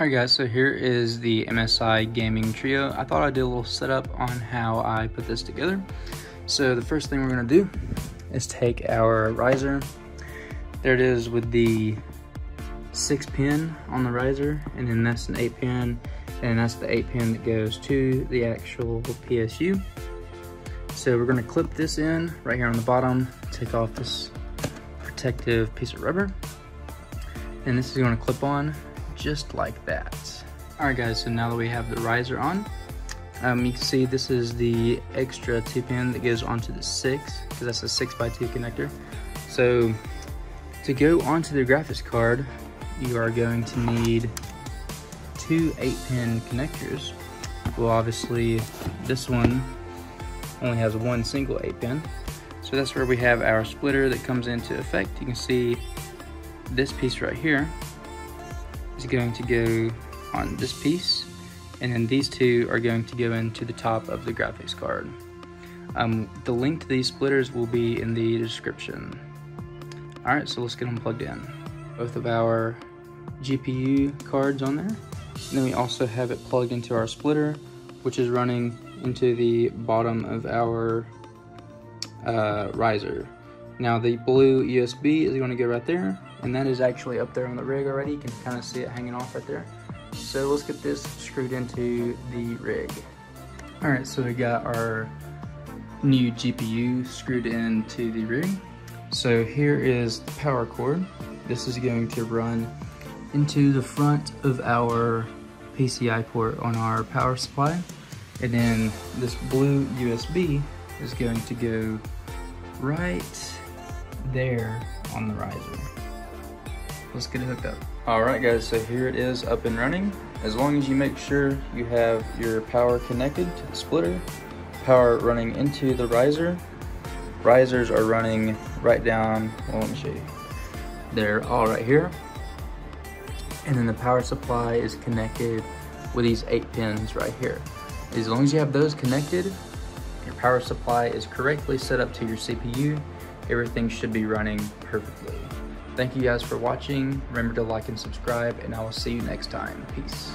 Alright guys, so here is the MSI Gaming Trio. I thought I'd do a little setup on how I put this together. So the first thing we're to do is take our riser. There it is with the 6 pin on the riser, and then that's an 8 pin, and that's the 8 pin that goes to the actual PSU. So we're to clip this in right here on the bottom, take off this protective piece of rubber, and this is to clip on just like that. All right guys, so now that we have the riser on, um, you can see this is the extra two pin that goes onto the six, because that's a six by two connector. So to go onto the graphics card, you are going to need two eight pin connectors. Well, obviously this one only has one single eight pin. So that's where we have our splitter that comes into effect. You can see this piece right here is going to go on this piece and then these two are going to go into the top of the graphics card. Um, the link to these splitters will be in the description. Alright, so let's get them plugged in. Both of our GPU cards on there. And then we also have it plugged into our splitter, which is running into the bottom of our uh, riser. Now the blue USB is going to go right there, and that is actually up there on the rig already. You can kind of see it hanging off right there. So let's get this screwed into the rig. All right, so we got our new GPU screwed into the rig. So here is the power cord. This is going to run into the front of our PCI port on our power supply. And then this blue USB is going to go right there on the riser. Let's get it hooked up. All right guys, so here it is up and running. As long as you make sure you have your power connected to the splitter, power running into the riser, risers are running right down, well, let me show you. They're all right here. And then the power supply is connected with these eight pins right here. As long as you have those connected, your power supply is correctly set up to your CPU, everything should be running perfectly. Thank you guys for watching. Remember to like and subscribe, and I will see you next time. Peace.